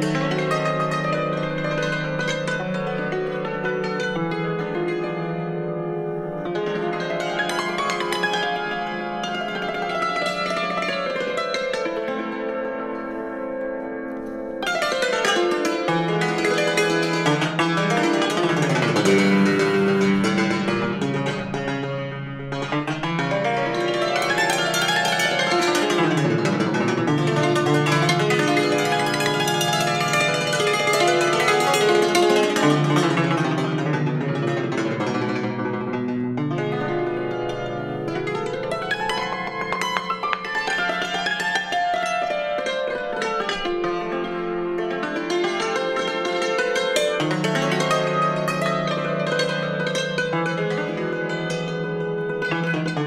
Música Thank you.